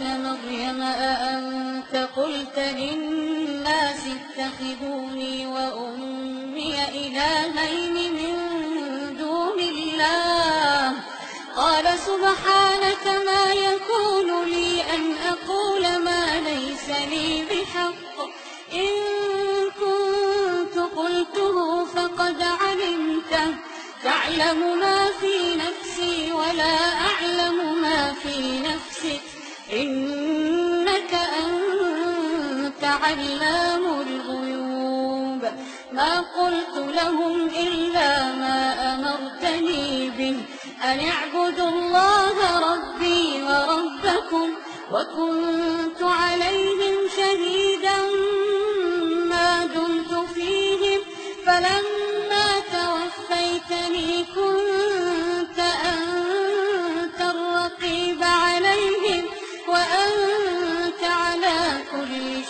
ابن مريم أأنت قلت للناس اتخذوني وأمي إلهين من دون الله؟ قال سبحانك ما يكون لي أن أقول ما ليس لي بحق. إن كنت قلته فقد علمته. تعلم ما في نفسي ولا أعلم ما في نفسك. إنك أنت علام الغيوب. ما قلت لهم إلا ما أمرتني به. أن اعبدوا الله ربي وربكم وكنت عليهم شهيدا ما دمت فيهم. فلما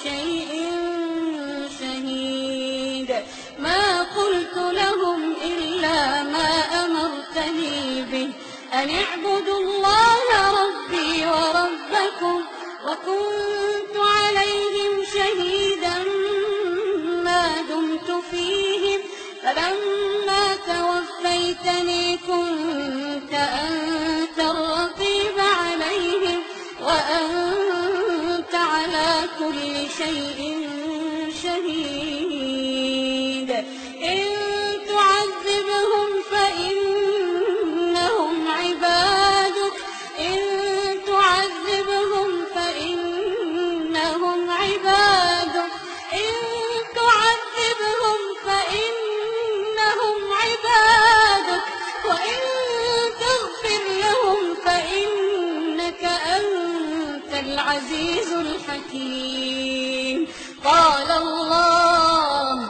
شيء شهيد. ما قلت لهم إلا ما أمرتني به. أن اعبدوا الله ربي وربكم وكنت عليهم شهيدا ما دمت فيهم. فلما توفيتني كنت أنت الرقيب شيء شهيد. إن تعذبهم فإنهم عبادك. إن تعذبهم فإنهم عبادك. إن تعذبهم فإنهم عبادك. وإن تغفر لهم فإنك أنت العزيز الحكيم. قال الله.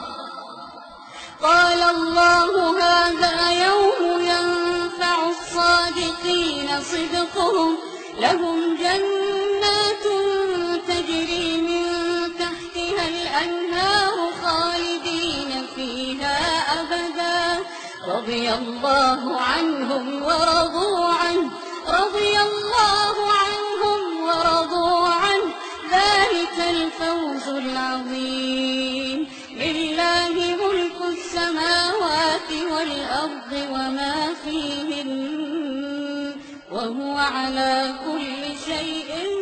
قال الله هذا يوم ينفع الصادقين صدقهم. لهم جنات تجري من تحتها الأنهار خالدين فيها أبدا. رضي الله عنهم ورضوا عنه. رضي الله عنهم ورضوا عنه. ذلك الفوز العظيم. لله ملك السماوات والأرض وما فيهن وهو على كل شيء